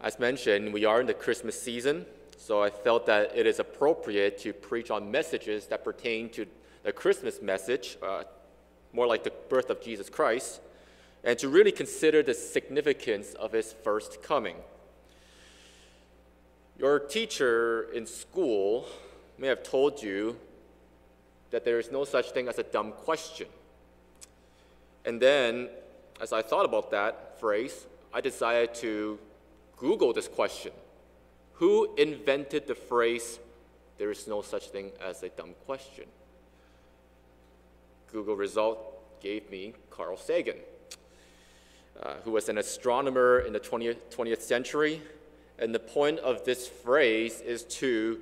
As mentioned, we are in the Christmas season, so I felt that it is appropriate to preach on messages that pertain to the Christmas message, uh, more like the birth of Jesus Christ, and to really consider the significance of his first coming. Your teacher in school may have told you that there is no such thing as a dumb question. And then, as I thought about that phrase, I decided to Google this question Who invented the phrase, there is no such thing as a dumb question? Google result gave me Carl Sagan, uh, who was an astronomer in the 20th, 20th century. And the point of this phrase is to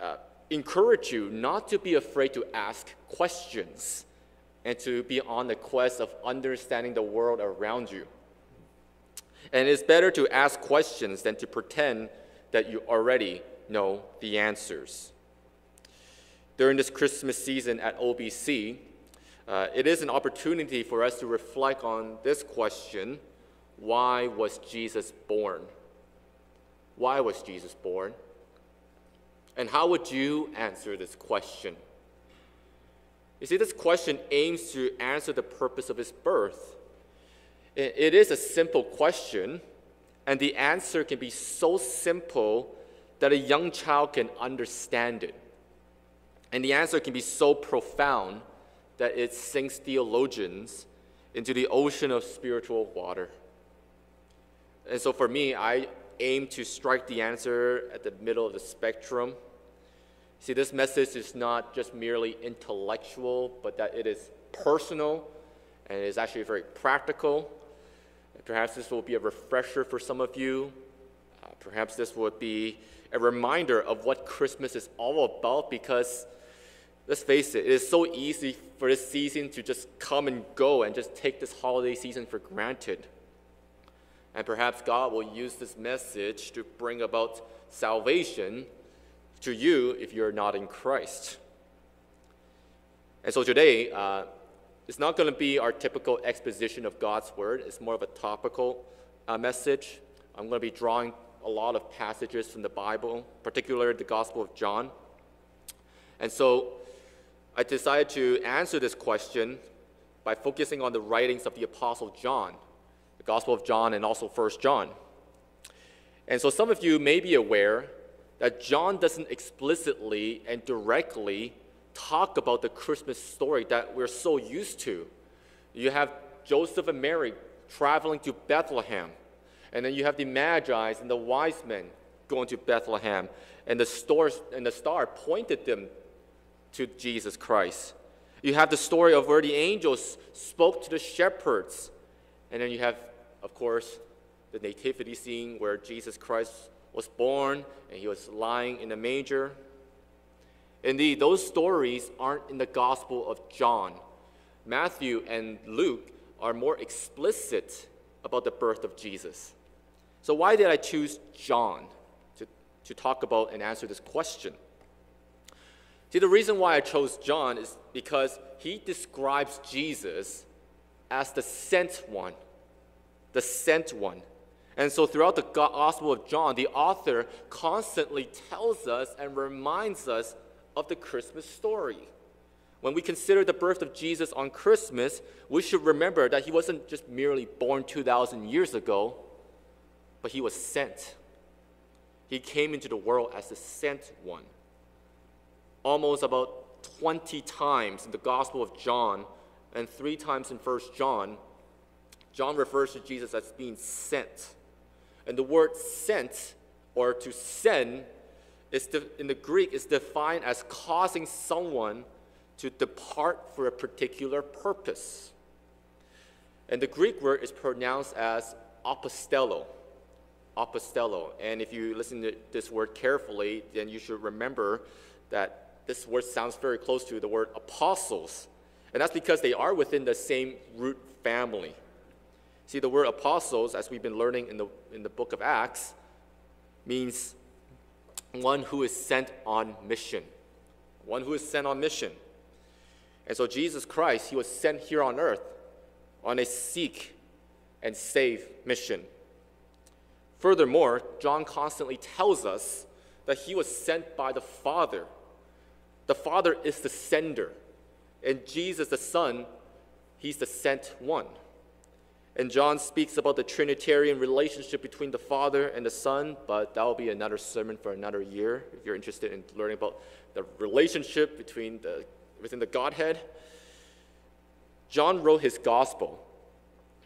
uh, encourage you not to be afraid to ask questions and to be on the quest of understanding the world around you. And it's better to ask questions than to pretend that you already know the answers. During this Christmas season at OBC, uh, it is an opportunity for us to reflect on this question why was Jesus born? Why was Jesus born? And how would you answer this question? You see, this question aims to answer the purpose of his birth. It is a simple question, and the answer can be so simple that a young child can understand it. And the answer can be so profound that it sinks theologians into the ocean of spiritual water. And so for me, I aim to strike the answer at the middle of the spectrum. See, this message is not just merely intellectual, but that it is personal and it is actually very practical. Perhaps this will be a refresher for some of you. Uh, perhaps this would be a reminder of what Christmas is all about because let's face it, it is so easy for this season to just come and go and just take this holiday season for granted. And perhaps God will use this message to bring about salvation to you if you're not in Christ. And so today, uh, it's not going to be our typical exposition of God's word, it's more of a topical uh, message. I'm going to be drawing a lot of passages from the Bible, particularly the Gospel of John. And so I decided to answer this question by focusing on the writings of the Apostle John, the Gospel of John, and also First John. And so some of you may be aware that John doesn't explicitly and directly talk about the Christmas story that we're so used to. You have Joseph and Mary traveling to Bethlehem, and then you have the Magi and the wise men going to Bethlehem, and the, stars, and the star pointed them to Jesus Christ. You have the story of where the angels spoke to the shepherds. And then you have, of course, the nativity scene where Jesus Christ was born and he was lying in a manger. Indeed, those stories aren't in the Gospel of John. Matthew and Luke are more explicit about the birth of Jesus. So, why did I choose John to, to talk about and answer this question? See, the reason why I chose John is because he describes Jesus as the sent one. The sent one. And so, throughout the Gospel of John, the author constantly tells us and reminds us of the Christmas story. When we consider the birth of Jesus on Christmas, we should remember that he wasn't just merely born 2,000 years ago, but he was sent. He came into the world as the sent one almost about 20 times in the Gospel of John and three times in 1 John, John refers to Jesus as being sent. And the word sent or to send in the Greek is defined as causing someone to depart for a particular purpose. And the Greek word is pronounced as apostello. Apostello. And if you listen to this word carefully, then you should remember that this word sounds very close to the word apostles. And that's because they are within the same root family. See, the word apostles, as we've been learning in the, in the book of Acts, means one who is sent on mission. One who is sent on mission. And so Jesus Christ, he was sent here on earth on a seek and save mission. Furthermore, John constantly tells us that he was sent by the Father. The Father is the sender, and Jesus, the Son, he's the sent one. And John speaks about the Trinitarian relationship between the Father and the Son, but that will be another sermon for another year if you're interested in learning about the relationship between the, within the Godhead. John wrote his gospel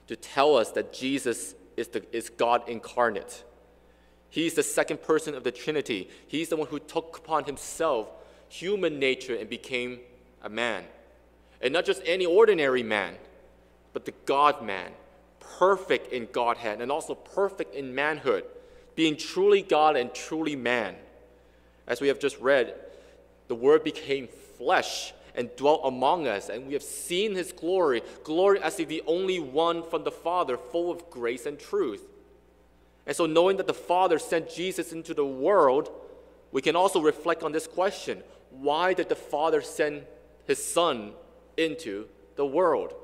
to tell us that Jesus is, the, is God incarnate. He's the second person of the Trinity. He's the one who took upon himself human nature and became a man. And not just any ordinary man, but the God man, perfect in Godhead and also perfect in manhood, being truly God and truly man. As we have just read, the Word became flesh and dwelt among us, and we have seen his glory, glory as the only one from the Father, full of grace and truth. And so, knowing that the Father sent Jesus into the world, we can also reflect on this question why did the Father send his Son into the world?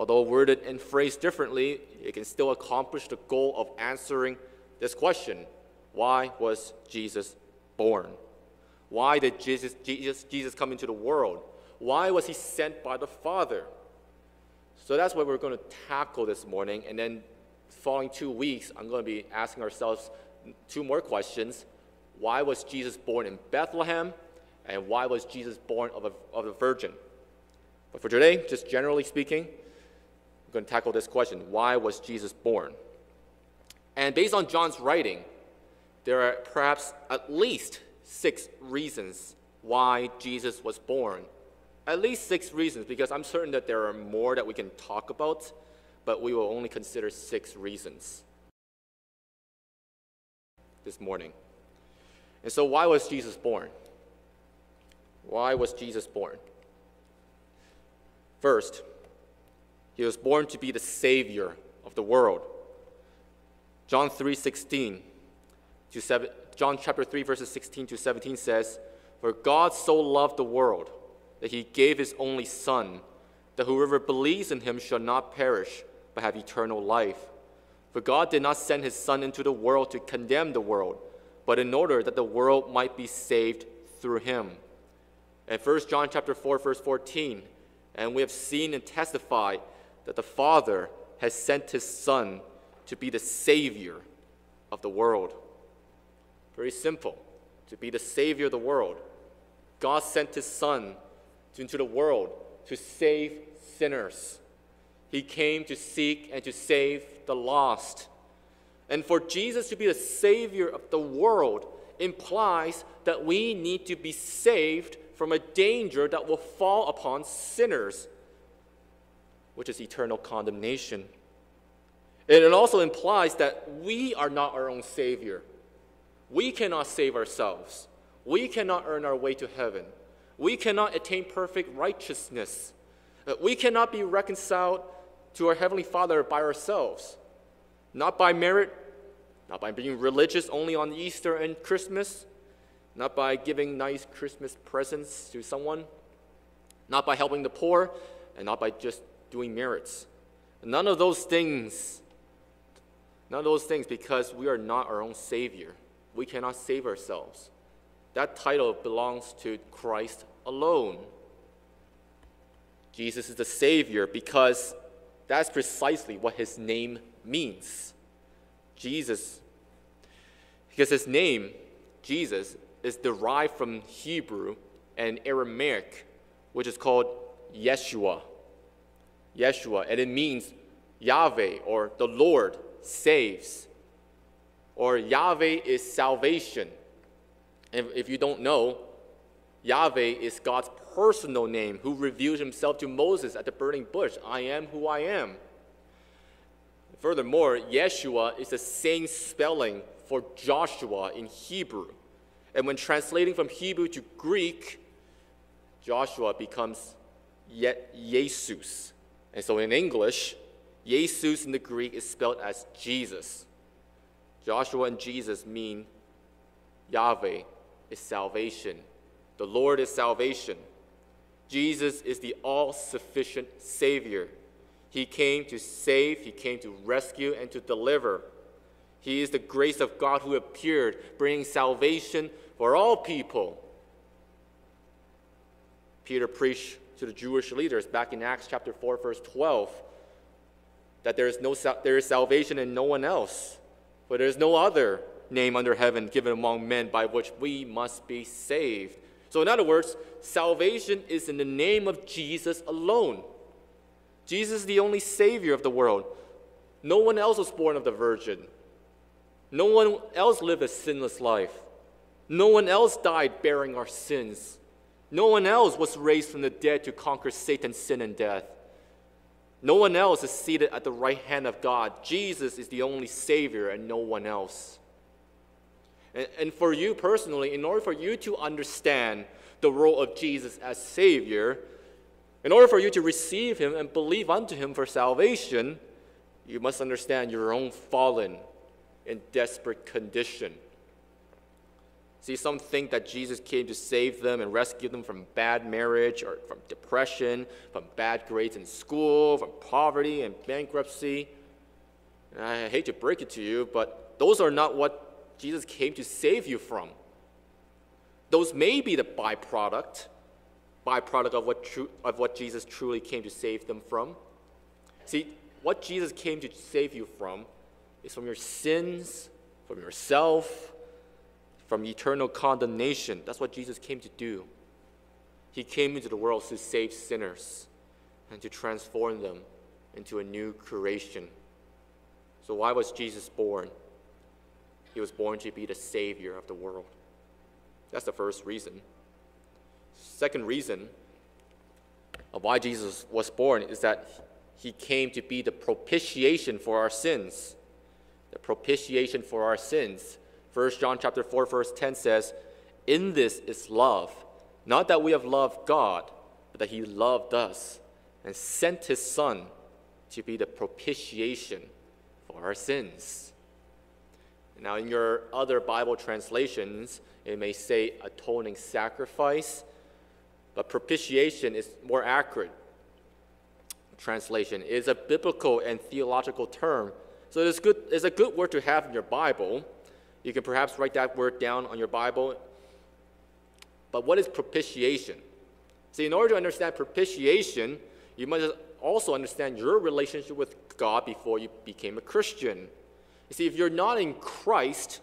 Although worded and phrased differently, it can still accomplish the goal of answering this question why was Jesus born? Why did Jesus, Jesus, Jesus come into the world? Why was he sent by the Father? So that's what we're going to tackle this morning. And then, following two weeks, I'm going to be asking ourselves two more questions. Why was Jesus born in Bethlehem? And why was Jesus born of a, of a virgin? But for today, just generally speaking, we're going to tackle this question Why was Jesus born? And based on John's writing, there are perhaps at least six reasons why Jesus was born. At least six reasons, because I'm certain that there are more that we can talk about, but we will only consider six reasons this morning. And so, why was Jesus born? Why was Jesus born? First, he was born to be the Savior of the world. John 3 16 to 7, John chapter 3, verses 16 to 17 says, For God so loved the world that he gave his only Son, that whoever believes in him shall not perish, but have eternal life. For God did not send his Son into the world to condemn the world, but in order that the world might be saved through him. And 1 John chapter 4, verse 14, and we have seen and testified that the Father has sent his Son to be the Savior of the world. Very simple to be the Savior of the world. God sent His Son into the world to save sinners. He came to seek and to save the lost. And for Jesus to be the Savior of the world implies that we need to be saved from a danger that will fall upon sinners, which is eternal condemnation. And it also implies that we are not our own Savior. We cannot save ourselves. We cannot earn our way to heaven. We cannot attain perfect righteousness. Uh, we cannot be reconciled to our Heavenly Father by ourselves. Not by merit, not by being religious only on Easter and Christmas, not by giving nice Christmas presents to someone, not by helping the poor, and not by just doing merits. None of those things, none of those things because we are not our own Savior we cannot save ourselves. That title belongs to Christ alone. Jesus is the Savior because that's precisely what his name means. Jesus, because his name, Jesus, is derived from Hebrew and Aramaic, which is called Yeshua. Yeshua, and it means Yahweh or the Lord saves or Yahweh is salvation. And if you don't know, Yahweh is God's personal name who revealed himself to Moses at the burning bush I am who I am. Furthermore, Yeshua is the same spelling for Joshua in Hebrew. And when translating from Hebrew to Greek, Joshua becomes yet Jesus. And so in English, Jesus in the Greek is spelled as Jesus. Joshua and Jesus mean Yahweh is salvation. The Lord is salvation. Jesus is the all sufficient Savior. He came to save, He came to rescue, and to deliver. He is the grace of God who appeared, bringing salvation for all people. Peter preached to the Jewish leaders back in Acts chapter 4, verse 12, that there is, no, there is salvation in no one else, for there is no other name under heaven given among men by which we must be saved. So, in other words, salvation is in the name of Jesus alone. Jesus is the only Savior of the world. No one else was born of the Virgin. No one else lived a sinless life. No one else died bearing our sins. No one else was raised from the dead to conquer Satan's sin and death. No one else is seated at the right hand of God. Jesus is the only Savior and no one else. And, and for you personally, in order for you to understand the role of Jesus as Savior, in order for you to receive Him and believe unto Him for salvation, you must understand your own fallen and desperate condition. See, some think that Jesus came to save them and rescue them from bad marriage or from depression, from bad grades in school, from poverty and bankruptcy. And I hate to break it to you, but those are not what Jesus came to save you from. Those may be the byproduct, byproduct of what, tru- of what Jesus truly came to save them from. See, what Jesus came to save you from is from your sins, from yourself, from eternal condemnation. That's what Jesus came to do. He came into the world to save sinners and to transform them into a new creation. So, why was Jesus born? He was born to be the Savior of the world. That's the first reason. Second reason of why Jesus was born is that he came to be the propitiation for our sins. The propitiation for our sins. 1 John chapter 4 verse 10 says, "In this is love, not that we have loved God, but that he loved us and sent his son to be the propitiation for our sins." Now in your other Bible translations, it may say atoning sacrifice, but propitiation is more accurate translation. It is a biblical and theological term. So it's, good, it's a good word to have in your Bible. You can perhaps write that word down on your Bible. But what is propitiation? See, in order to understand propitiation, you must also understand your relationship with God before you became a Christian. You see, if you're not in Christ,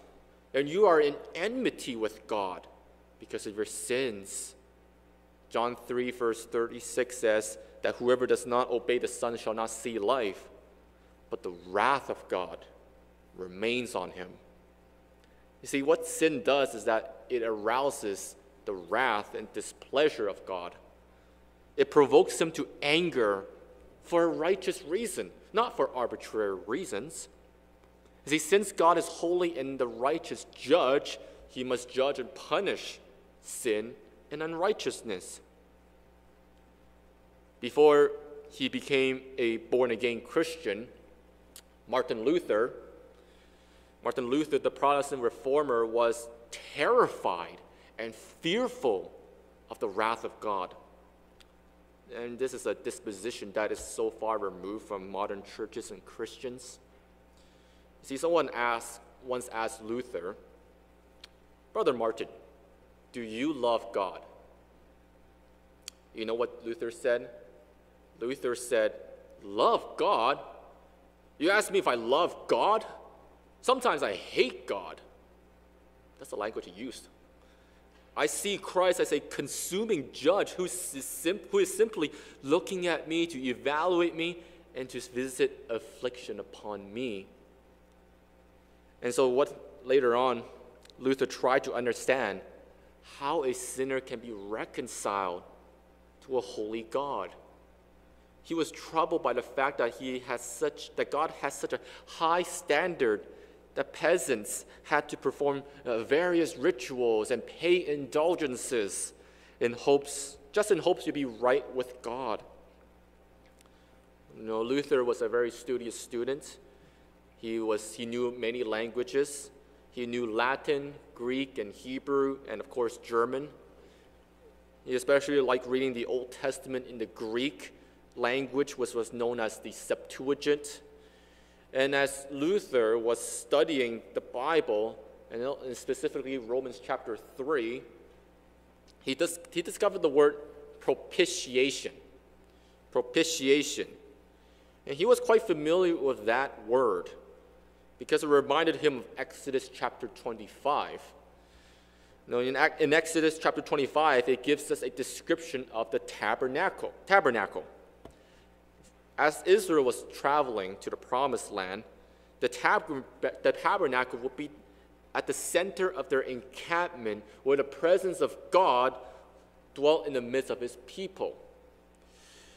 then you are in enmity with God because of your sins. John 3, verse 36 says that whoever does not obey the Son shall not see life, but the wrath of God remains on him. You see, what sin does is that it arouses the wrath and displeasure of God. It provokes him to anger for a righteous reason, not for arbitrary reasons. You see, since God is holy and the righteous judge, he must judge and punish sin and unrighteousness. Before he became a born again Christian, Martin Luther Martin Luther, the Protestant reformer, was terrified and fearful of the wrath of God. And this is a disposition that is so far removed from modern churches and Christians. See, someone asked, once asked Luther, Brother Martin, do you love God? You know what Luther said? Luther said, Love God? You ask me if I love God? Sometimes I hate God. That's the language he used. I see Christ as a consuming judge who is, sim- who is simply looking at me to evaluate me and to visit affliction upon me. And so, what later on, Luther tried to understand how a sinner can be reconciled to a holy God. He was troubled by the fact that he has such that God has such a high standard the peasants had to perform uh, various rituals and pay indulgences in hopes, just in hopes to be right with God. You know, Luther was a very studious student. He, was, he knew many languages. He knew Latin, Greek, and Hebrew, and of course, German. He especially liked reading the Old Testament in the Greek language, which was known as the Septuagint. And as Luther was studying the Bible, uh, and specifically Romans chapter 3, he, dis- he discovered the word propitiation. Propitiation. And he was quite familiar with that word because it reminded him of Exodus chapter 25. Now, in, in Exodus chapter 25, it gives us a description of the tabernacle. Tabernacle. As Israel was traveling to the promised land, the, tab- the tabernacle would be at the center of their encampment where the presence of God dwelt in the midst of his people.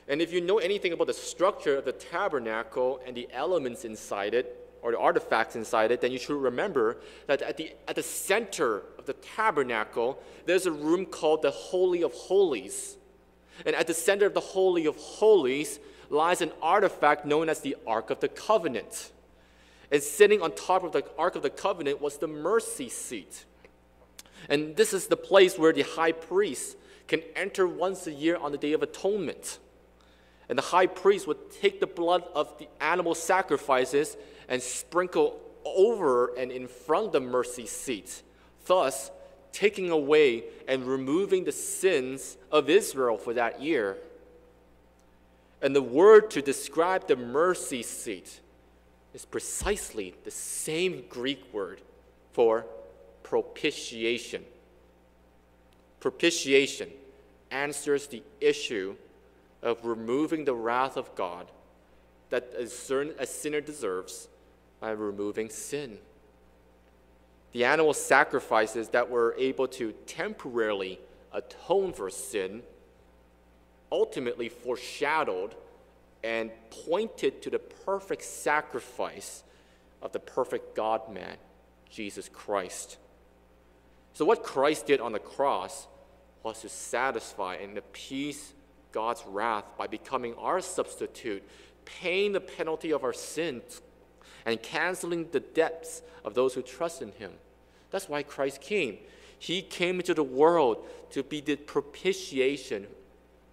And if you know anything about the structure of the tabernacle and the elements inside it, or the artifacts inside it, then you should remember that at the, at the center of the tabernacle, there's a room called the Holy of Holies. And at the center of the Holy of Holies lies an artifact known as the Ark of the Covenant. And sitting on top of the Ark of the Covenant was the mercy seat. And this is the place where the high priest can enter once a year on the Day of Atonement. And the high priest would take the blood of the animal sacrifices and sprinkle over and in front of the mercy seat, thus taking away and removing the sins of Israel for that year. And the word to describe the mercy seat is precisely the same Greek word for propitiation. Propitiation answers the issue of removing the wrath of God that a sinner deserves by removing sin. The animal sacrifices that were able to temporarily atone for sin ultimately foreshadowed and pointed to the perfect sacrifice of the perfect God man, Jesus Christ. So, what Christ did on the cross was to satisfy and appease God's wrath by becoming our substitute, paying the penalty of our sins and canceling the debts of those who trust in him. That's why Christ came. He came into the world to be the propitiation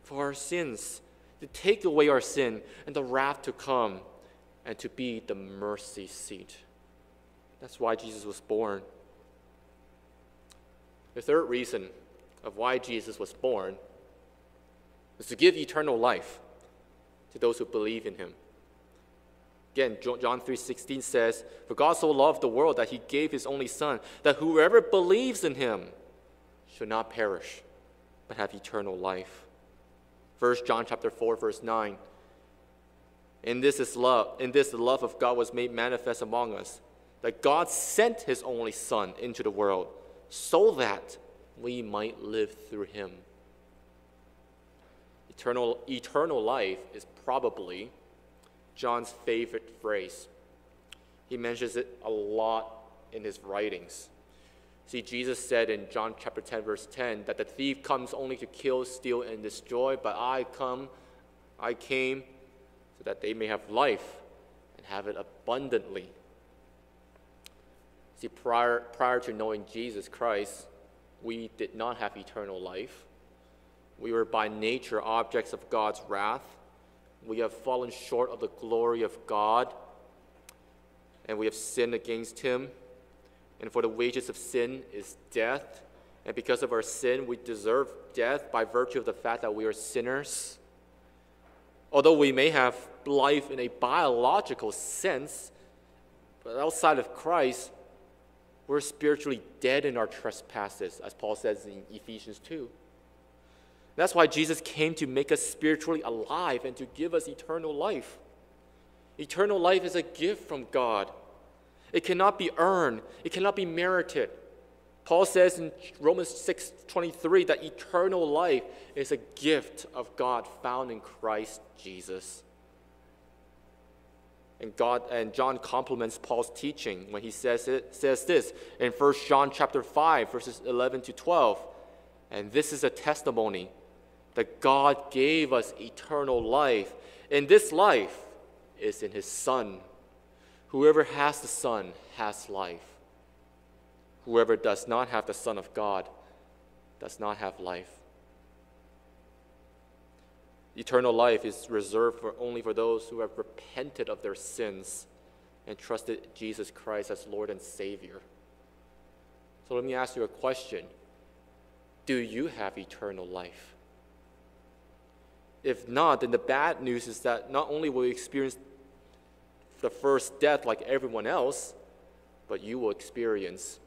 for our sins, to take away our sin and the wrath to come, and to be the mercy seat. That's why Jesus was born. The third reason of why Jesus was born is to give eternal life to those who believe in him. Again, John 3:16 says, "For God so loved the world that he gave his only son, that whoever believes in him should not perish, but have eternal life." 1 John chapter 4 verse 9. In this is love, in this the love of God was made manifest among us, that God sent his only son into the world so that we might live through him. Eternal, eternal life is probably John's favorite phrase. He mentions it a lot in his writings. See, Jesus said in John chapter 10, verse 10, that the thief comes only to kill, steal, and destroy, but I come, I came so that they may have life and have it abundantly. See, prior, prior to knowing Jesus Christ, we did not have eternal life. We were by nature objects of God's wrath we have fallen short of the glory of God, and we have sinned against Him. And for the wages of sin is death. And because of our sin, we deserve death by virtue of the fact that we are sinners. Although we may have life in a biological sense, but outside of Christ, we're spiritually dead in our trespasses, as Paul says in Ephesians 2. That's why Jesus came to make us spiritually alive and to give us eternal life. Eternal life is a gift from God. It cannot be earned, it cannot be merited. Paul says in Romans 6:23 that eternal life is a gift of God found in Christ Jesus. And God and John complements Paul's teaching when he says it says this in 1 John chapter 5 verses 11 to 12. And this is a testimony that God gave us eternal life. And this life is in His Son. Whoever has the Son has life. Whoever does not have the Son of God does not have life. Eternal life is reserved for only for those who have repented of their sins and trusted Jesus Christ as Lord and Savior. So let me ask you a question Do you have eternal life? If not, then the bad news is that not only will you experience the first death like everyone else, but you will experience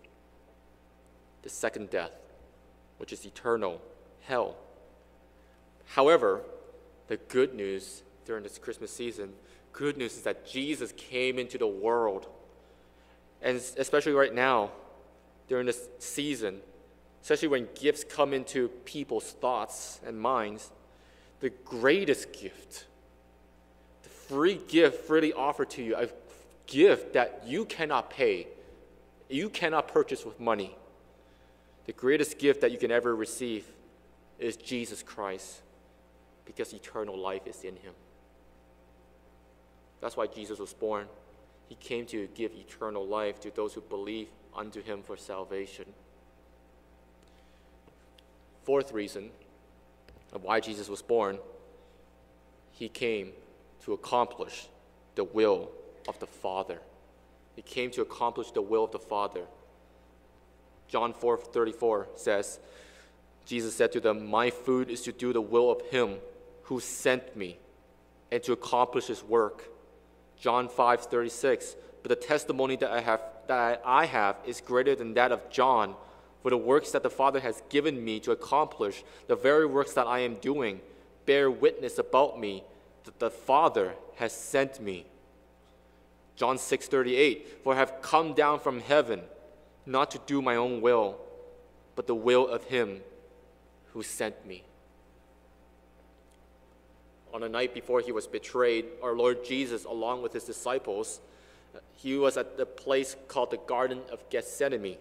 the second death, which is eternal hell. However, the good news during this Christmas season, good news is that Jesus came into the world. And especially right now, during this season, especially when gifts come into people's thoughts and minds, the greatest gift, free gift freely offered to you, a gift that you cannot pay, you cannot purchase with money. The greatest gift that you can ever receive is Jesus Christ because eternal life is in him. That's why Jesus was born. He came to give eternal life to those who believe unto him for salvation. Fourth reason of why Jesus was born, he came to accomplish the will of the Father. He came to accomplish the will of the Father. John 4 34 says, Jesus said to them, My food is to do the will of him who sent me and to accomplish his work. John 5 36, but the testimony that I have that I have is greater than that of John, for the works that the Father has given me to accomplish, the very works that I am doing, bear witness about me the Father has sent me. John 6 38, for I have come down from heaven not to do my own will, but the will of him who sent me. On the night before he was betrayed, our Lord Jesus, along with his disciples, he was at the place called the Garden of Gethsemane.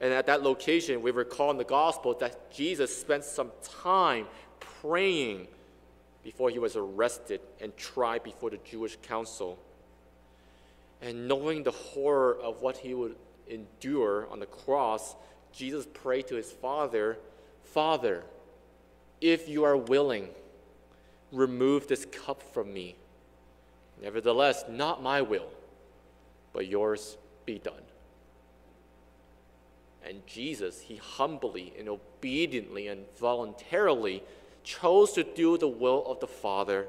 And at that location, we recall in the Gospel that Jesus spent some time praying before he was arrested and tried before the Jewish council. And knowing the horror of what he would endure on the cross, Jesus prayed to his Father, Father, if you are willing, remove this cup from me. Nevertheless, not my will, but yours be done. And Jesus, he humbly and obediently and voluntarily chose to do the will of the Father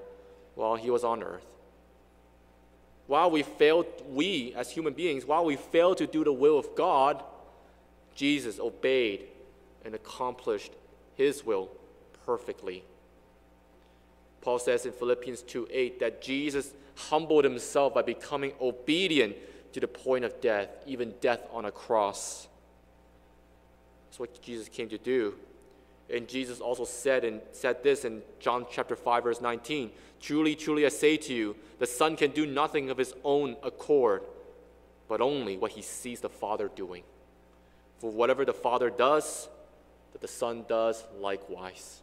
while he was on earth. While we failed, we as human beings, while we failed to do the will of God, Jesus obeyed and accomplished his will perfectly. Paul says in Philippians 2 8 that Jesus humbled himself by becoming obedient to the point of death, even death on a cross. That's what Jesus came to do. And Jesus also said and said this in John chapter 5 verse 19, truly truly I say to you, the son can do nothing of his own accord, but only what he sees the father doing. For whatever the father does, that the son does likewise.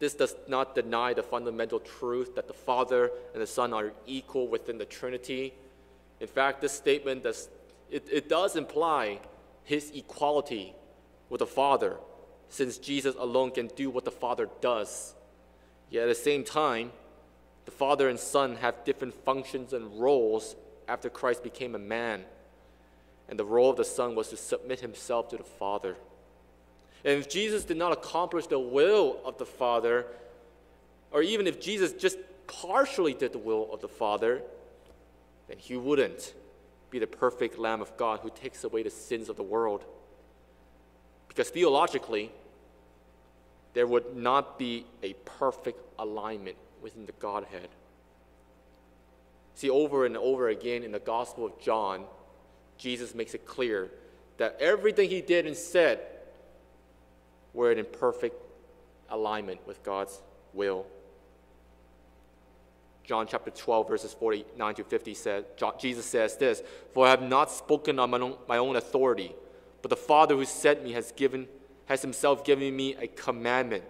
This does not deny the fundamental truth that the Father and the Son are equal within the Trinity. In fact, this statement does, it, it does imply his equality with the Father, since Jesus alone can do what the Father does. Yet at the same time, the Father and Son have different functions and roles after Christ became a man. And the role of the Son was to submit himself to the Father. And if Jesus did not accomplish the will of the Father, or even if Jesus just partially did the will of the Father, then he wouldn't be the perfect Lamb of God who takes away the sins of the world. Because theologically, there would not be a perfect alignment within the Godhead. See, over and over again in the Gospel of John, Jesus makes it clear that everything he did and said were in perfect alignment with God's will. John chapter 12, verses 49 to 50 says, Jesus says this, For I have not spoken on my own, my own authority, but the Father who sent me has, given, has himself given me a commandment,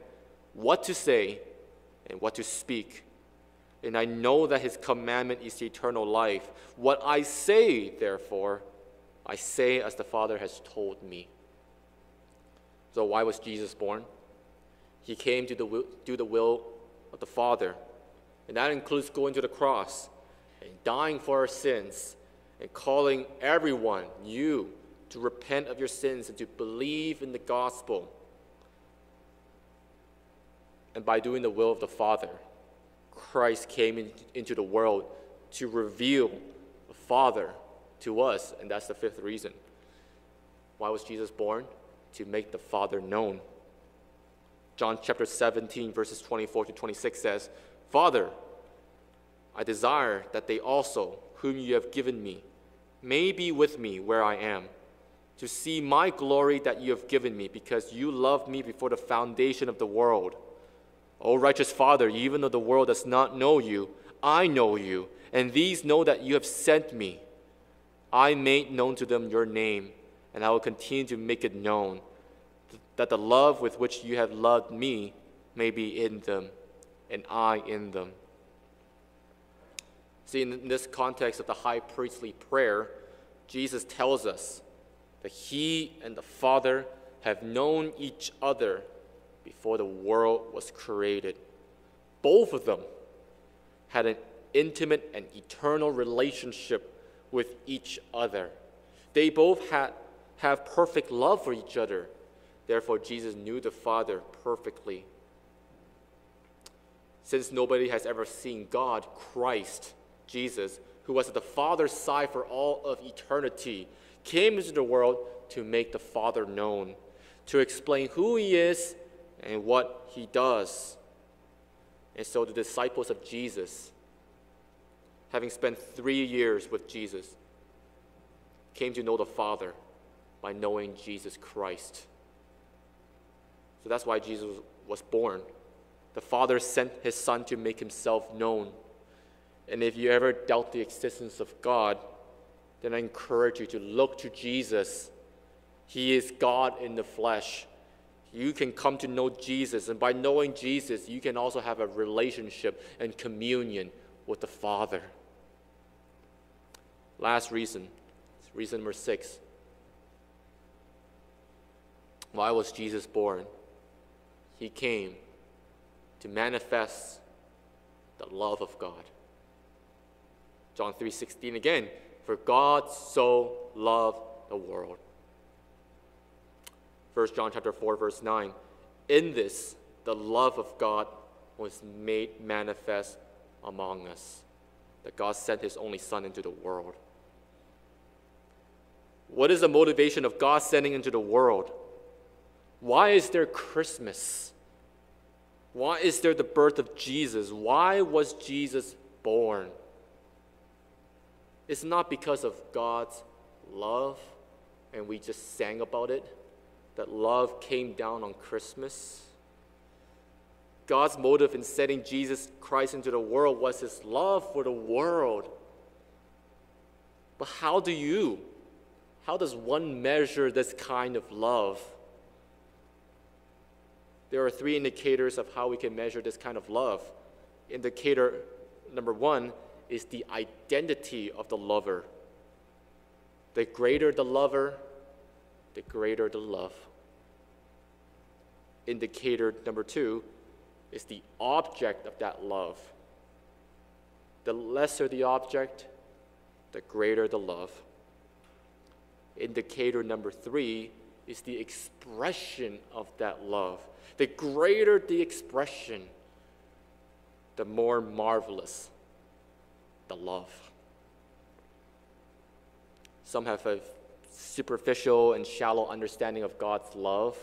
what to say and what to speak. And I know that his commandment is eternal life. What I say, therefore, I say as the Father has told me. So, why was Jesus born? He came to the, do the will of the Father, and that includes going to the cross. and dying for our sins and calling everyone, you, to repent of your sins and to believe in the gospel. And by doing the will of the Father, Christ came in, into the world to reveal the Father to us, and that's the fifth reason. Why was Jesus born? To make the Father known. John chapter 17, verses 24 to 26 says, Father, I desire that they also, whom you have given me, may be with me where I am, to see my glory that you have given me, because you loved me before the foundation of the world. O righteous Father, even though the world does not know you, I know you, and these know that you have sent me. I made known to them your name, and I will continue to make it known, that the love with which you have loved me may be in them, and I in them. See, in this context of the high priestly prayer, Jesus tells us that he and the Father have known each other before the world was created. Both of them had an intimate and eternal relationship with each other. They both had have perfect love for each other. Therefore, Jesus knew the Father perfectly. Since nobody has ever seen God, Christ, Jesus, who was at the Father's side for all of eternity, came into the world to make the Father known, to explain who he is and what he does. And so the disciples of Jesus, having spent three years with Jesus, came to know the Father by knowing Jesus Christ. So that's why Jesus was born. The Father sent his Son to make himself known. And if you ever doubt the existence of God, then I encourage you to look to Jesus. He is God in the flesh. You can come to know Jesus, and by knowing Jesus, you can also have a relationship and communion with the Father. Last reason, reason number six. Why was Jesus born? He came to manifest the love of God. John 3:16 again, for God so loved the world. 1 John chapter 4 verse 9. In this the love of God was made manifest among us. That God sent his only son into the world. What is the motivation of God sending into the world? Why is there Christmas? Why is there the birth of Jesus? Why was Jesus born? It's not because of God's love, and we just sang about it, that love came down on Christmas. God's motive in sending Jesus Christ into the world was his love for the world. But how do you, how does one measure this kind of love? There are three indicators of how we can measure this kind of love. Indicator number one is the identity of the lover. The greater the lover, the greater the love. Indicator number two is the object of that love. The lesser the object, the greater the love. Indicator number three is the expression of that love. The greater the expression, the more marvelous the love. Some have a superficial and shallow understanding of God's love.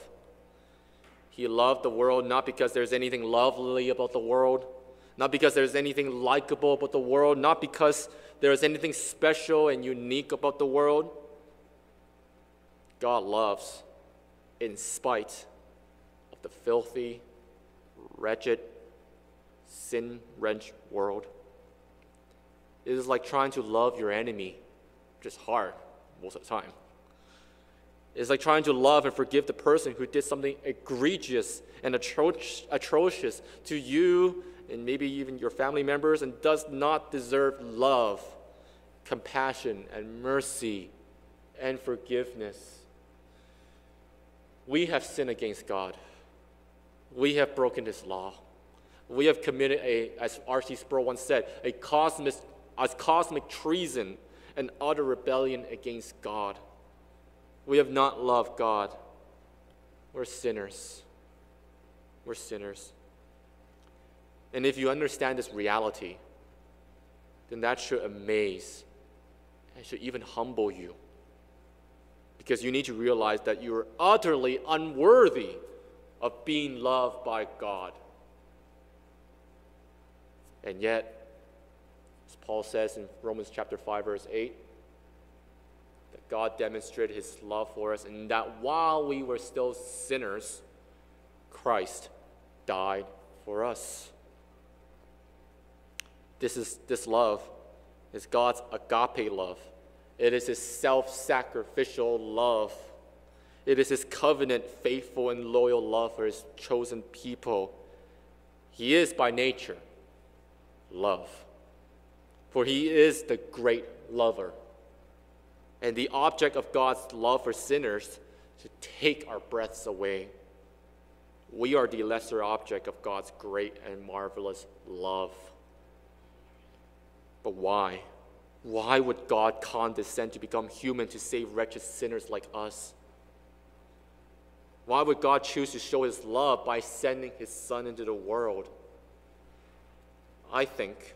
He loved the world not because there's anything lovely about the world, not because there's anything likable about the world, not because there's anything special and unique about the world. God loves in spite of the filthy, wretched, sin wrenched world. It is like trying to love your enemy, is hard most of the time. It's like trying to love and forgive the person who did something egregious and atro- atrocious to you and maybe even your family members and does not deserve love, compassion, and mercy and forgiveness. We have sinned against God. We have broken His law. We have committed a, as R.C. Sproul once said, a cosmic as cosmic treason and utter rebellion against God. We have not loved God. We're sinners. We're sinners. And if you understand this reality, then that should amaze and should even humble you. Because you need to realize that you are utterly unworthy of being loved by God. And yet, as Paul says in Romans chapter 5, verse 8, that God demonstrated his love for us, and that while we were still sinners, Christ died for us. This is this love is God's agape love. It is his self-sacrificial love. It is his covenant, faithful, and loyal love for his chosen people. He is by nature love. For he is the great lover. And the object of God's love for sinners to take our breaths away. We are the lesser object of God's great and marvelous love. But why? Why would God condescend to become human to save wretched sinners like us? Why would God choose to show his love by sending his Son into the world? I think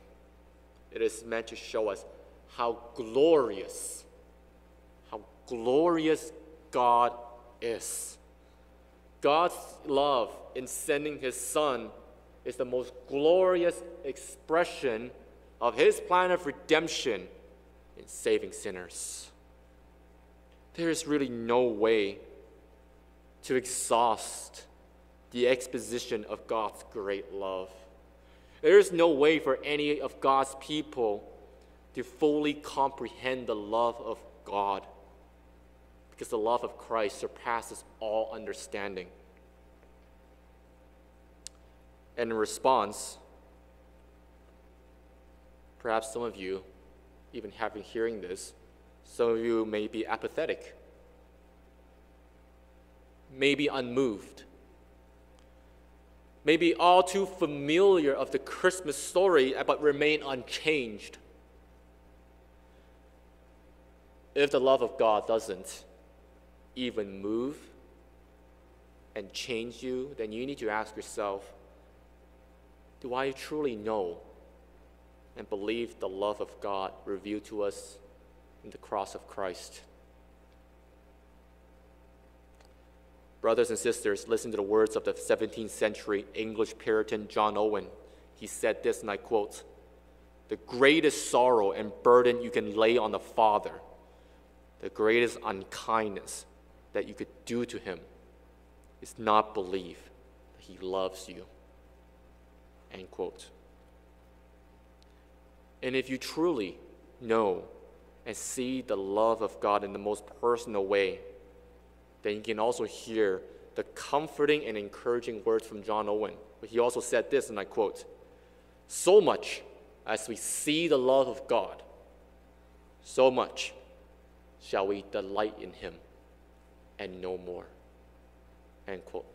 it is meant to show us how glorious, how glorious God is. God's love in sending his Son is the most glorious expression of his plan of redemption in saving sinners. There is really no way to exhaust the exposition of God's great love. There is no way for any of God's people to fully comprehend the love of God because the love of Christ surpasses all understanding. And in response, perhaps some of you, even having hearing this, some of you may be apathetic, maybe unmoved may be all too familiar of the Christmas story, but remain unchanged. If the love of God doesn't even move and change you, then you need to ask yourself Do I truly know and believe the love of God revealed to us in the cross of Christ? Brothers and sisters, listen to the words of the 17th century English Puritan John Owen. He said this, and I quote The greatest sorrow and burden you can lay on the Father, the greatest unkindness that you could do to him, is not believe that he loves you. End quote. And if you truly know and see the love of God in the most personal way, then you can also hear the comforting and encouraging words from John Owen. But he also said this, and I quote So much as we see the love of God, so much shall we delight in him and no more. End quote.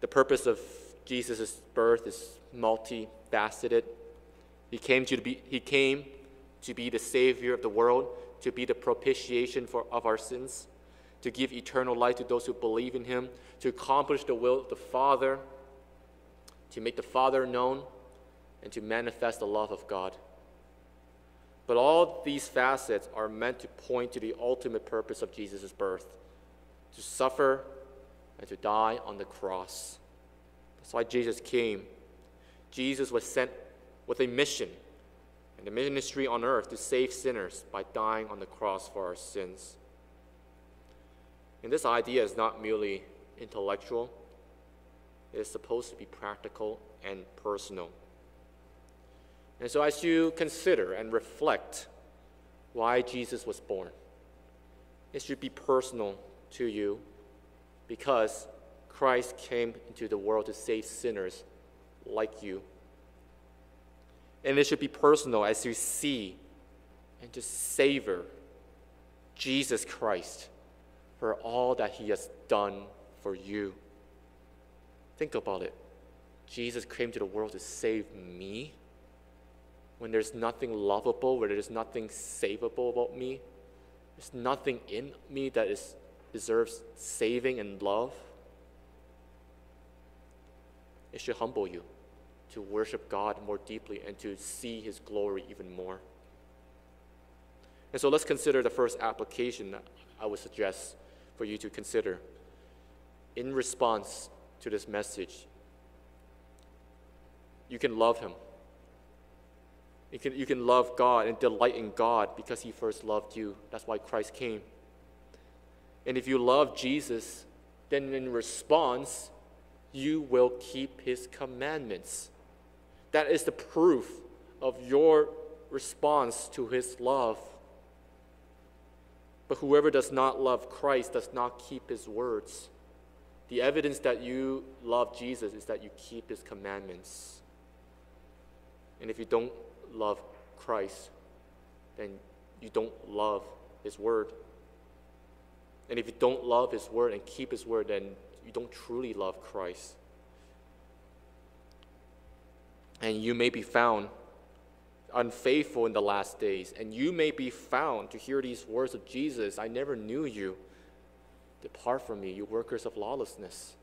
The purpose of Jesus' birth is multifaceted. He came to be, he came to be the Savior of the world, to be the propitiation for, of our sins, to give eternal life to those who believe in him, to accomplish the will of the Father, to make the Father known, and to manifest the love of God. But all these facets are meant to point to the ultimate purpose of Jesus' birth to suffer and to die on the cross. That's why Jesus came. Jesus was sent with a mission and the ministry on earth to save sinners by dying on the cross for our sins. And this idea is not merely intellectual, it is supposed to be practical and personal. And so, as you consider and reflect why Jesus was born, it should be personal to you because Christ came into the world to save sinners like you and it should be personal as you see and just savor Jesus Christ for all that he has done for you. Think about it. Jesus came to the world to save me, when there's nothing lovable, where there's nothing savable about me, there's nothing in me that is, deserves saving and love, it should humble you to worship God more deeply and to see His glory even more. And so let's consider the first application I would suggest for you to consider in response to this message. You can love Him. You can, you can love God and delight in God because He first loved you. That's why Christ came. And if you love Jesus, then in response, you will keep His commandments. That is the proof of your response to His love. But whoever does not love Christ does not keep His words. The evidence that you love Jesus is that you keep His commandments. And if you don't love Christ, then you don't love His Word. And if you don't love His Word and keep His Word, then you don't truly love Christ. And you may be found unfaithful in the last days, and you may be found to hear these words of Jesus I never knew you. Depart from me, you workers of lawlessness.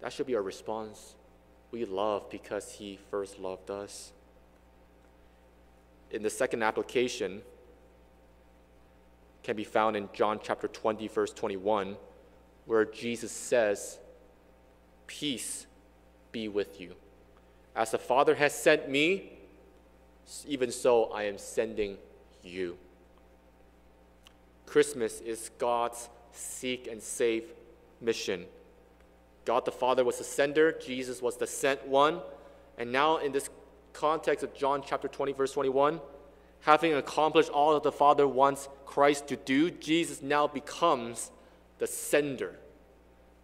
That should be our response we love because he first loved us. In the second application, can be found in John chapter 20, verse 21, where Jesus says, Peace be with you. As the Father has sent me, even so I am sending you. Christmas is God's seek and save mission God the Father was the sender, Jesus was the sent one. And now, in this context of John chapter 20, verse 21, having accomplished all that the Father wants Christ to do, Jesus now becomes the sender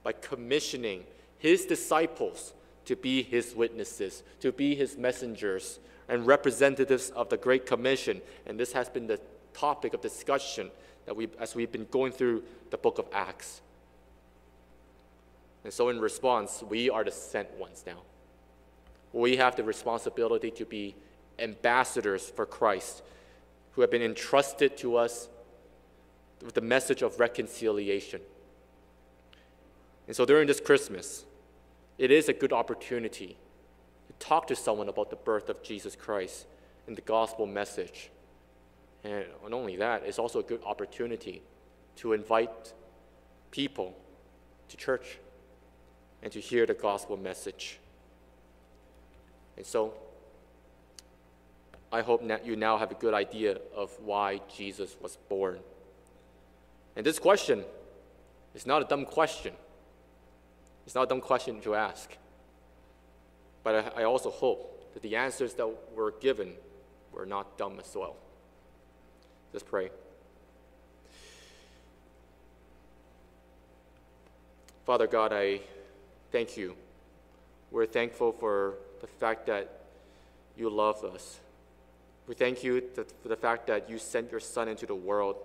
by commissioning his disciples to be his witnesses, to be his messengers and representatives of the Great Commission. And this has been the topic of discussion that we, as we've been going through the book of Acts. And so, in response, we are the sent ones now. We have the responsibility to be ambassadors for Christ who have been entrusted to us with the message of reconciliation. And so, during this Christmas, it is a good opportunity to talk to someone about the birth of Jesus Christ and the gospel message. And not only that, it's also a good opportunity to invite people to church and to hear the gospel message. And so, I hope that you now have a good idea of why Jesus was born. And this question is not a dumb question. It's not a dumb question to ask. But I, I also hope that the answers that were given were not dumb as well. Let's pray. Father God, I thank you. We're thankful for the fact that you love us. We thank you for the fact that you sent your Son into the world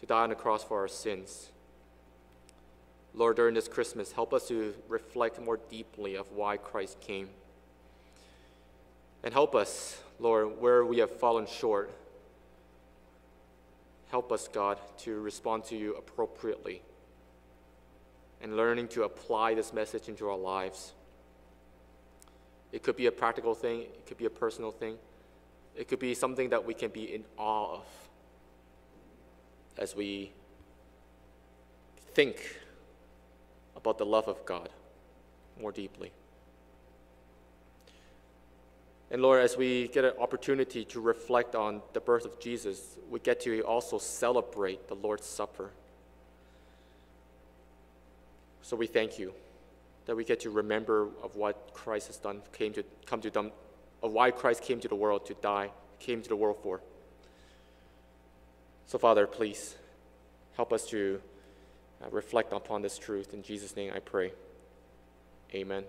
to die on the cross for our sins. Lord, during this Christmas, help us to reflect more deeply of why Christ came. And help us, Lord, where we have fallen short. Help us, God, to respond to you appropriately and learning to apply this message into our lives. It could be a practical thing, it could be a personal thing, it could be something that we can be in awe of as we think about the love of God more deeply. And Lord, as we get an opportunity to reflect on the birth of Jesus, we get to also celebrate the Lord's Supper. So we thank you that we get to remember of what Christ has done, came to come to them, of why Christ came to the world to die, came to the world for. So Father, please help us to Uh, reflect upon this truth. In Jesus' name I pray. Amen.